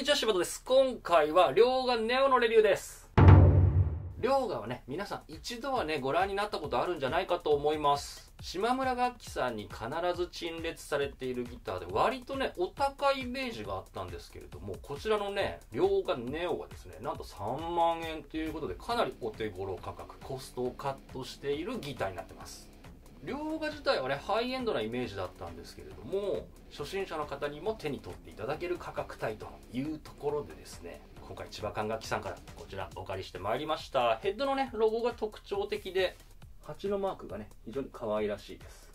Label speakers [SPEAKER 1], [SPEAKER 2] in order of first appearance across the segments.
[SPEAKER 1] にちは、柴田です。今回は、両がネオのレビューです。両がはね、皆さん一度はね、ご覧になったことあるんじゃないかと思います。島村楽器さんに必ず陳列されているギターで、割とね、お高いイメージがあったんですけれども、こちらのね、両がネオはですね、なんと3万円ということで、かなりお手頃価格、コストをカットしているギターになってます。両画自体はねハイエンドなイメージだったんですけれども初心者の方にも手に取っていただける価格帯というところでですね今回千葉管楽器さんからこちらお借りしてまいりました。ヘッドのねロゴが特徴的で蜂のマークがね非常に可愛らしいです。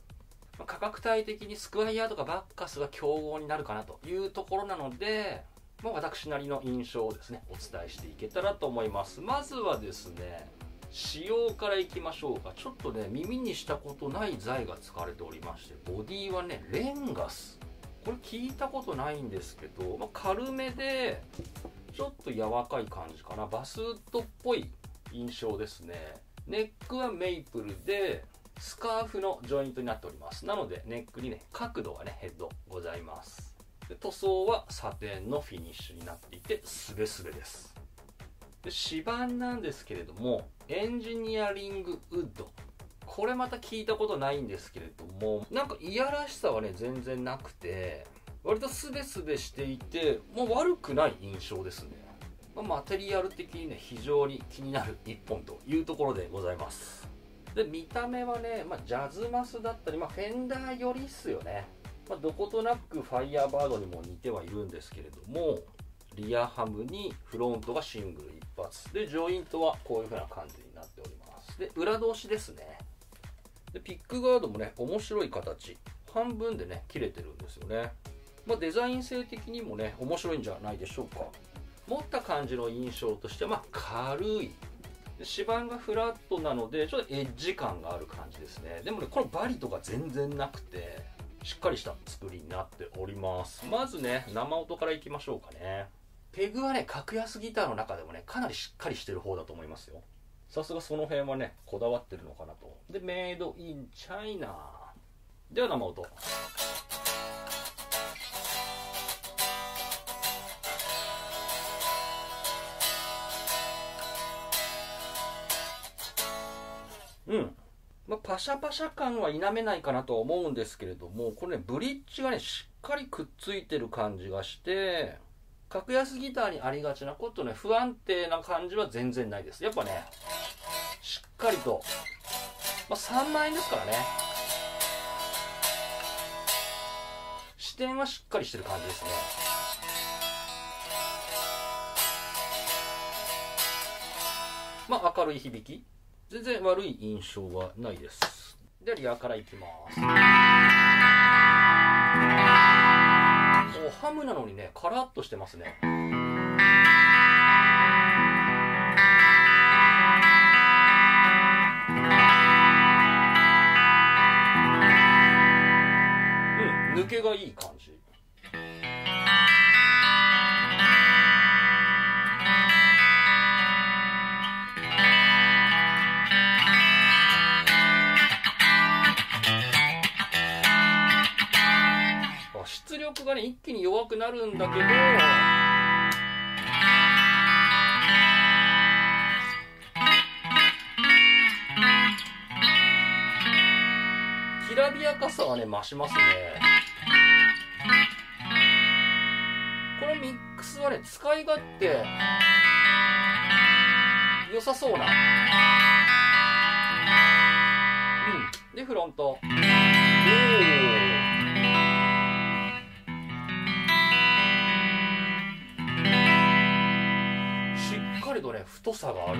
[SPEAKER 1] 価格帯的にスクワイヤーとかバッカスが競合になるかなというところなので、まあ、私なりの印象をですねお伝えしていけたらと思います。まずはですね仕様からいきましょうか。ちょっとね耳にしたことない材が使われておりましてボディはねレンガス。これ聞いたことないんですけど、まあ、軽めでちょっと柔らかい感じかな。バスウッドっぽい印象ですね。ネックはメイプルでスカーフのジョイントになっております。なのでネックにね角度がねヘッドございます。で塗装はサテンのフィニッシュになっていてスベスベです。指板なんですけれどもエンジニアリングウッド。これまた聞いたことないんですけれどもなんかいやらしさはね全然なくて割とスベスベしていてもう悪くない印象ですね、まマテリアル的にね非常に気になる一本というところでございます。で見た目はね、まあ、ジャズマスだったり、まあ、フェンダー寄りっすよね、まあ、どことなくファイヤーバードにも似てはいるんですけれどもリアハムにフロントがシングル一発。でジョイントはこういう風な感じになっております。で裏通しですね。でピックガードもね面白い形。半分でね切れてるんですよね、まあ、デザイン性的にもね面白いんじゃないでしょうか。持った感じの印象としてはまあ軽い。で指板がフラットなのでちょっとエッジ感がある感じですね。でもねこのバリとか全然なくてしっかりした作りになっております。まずね生音からいきましょうかね。ペグはね格安ギターの中でもねかなりしっかりしてる方だと思いますよ。さすがその辺はねこだわってるのかなと。でメイドインチャイナ。では生音。うん。まあ、パシャパシャ感は否めないかなとは思うんですけれどもこれねブリッジがねしっかりくっついてる感じがして格安ギターにありがちなことね不安定な感じは全然ないです。やっぱねしっかりと、まあ、3万円ですからね。視点はしっかりしてる感じですね。まあ明るい響き。全然悪い印象はないです。ではリアからいきます。ハムなのにねカラッとしてますね。うん抜けがいい感じ。出力がね一気に弱くなるんだけどきらびやかさはね増しますね。このミックスはね使い勝手良さそうな。うん。でフロント。おおしっかりとね太さがある。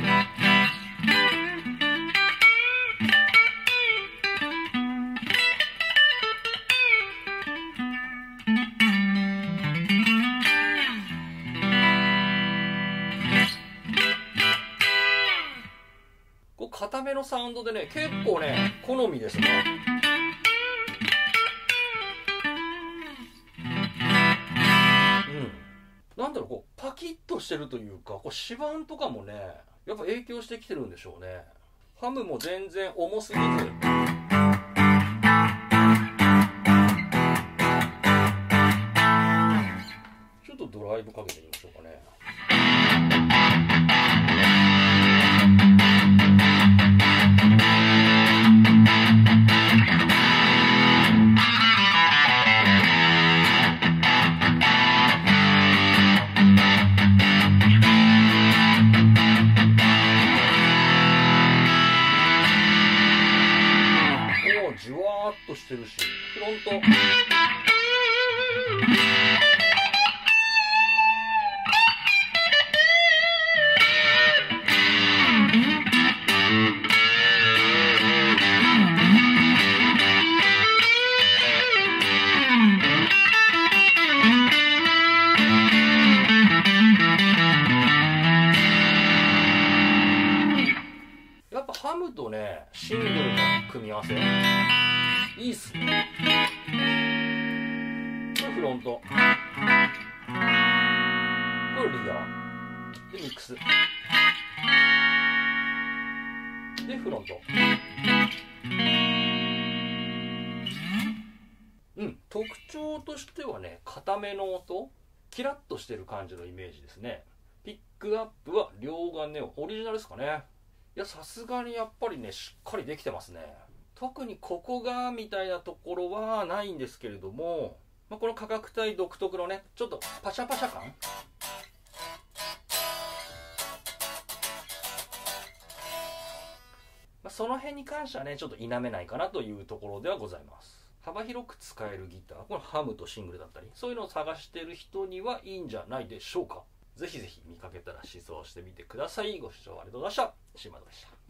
[SPEAKER 1] 固めのサウンドでね結構ね好みですね。キッとしてるというかこう指板とかもねやっぱ影響してきてるんでしょうね。ハムも全然重すぎず。ちょっとドライブかけてみましょうかね。してるしフロントやっぱハムとねシングルの組み合わせいいっす。ねこれフロント。これリア。でミックス。でフロント。うん。特徴としてはね固めの音。キラッとしてる感じのイメージですね。ピックアップは両側ネオオリジナルですかね。いやさすがにやっぱりねしっかりできてますね。特にここがみたいなところはないんですけれども、まあ、この価格帯独特のねちょっとパシャパシャ感。まあ、その辺に関してはねちょっと否めないかなというところではございます。幅広く使えるギターこれハムとシングルだったりそういうのを探してる人にはいいんじゃないでしょうか。ぜひぜひ見かけたら試奏してみてください。ご視聴ありがとうございました。島田でした。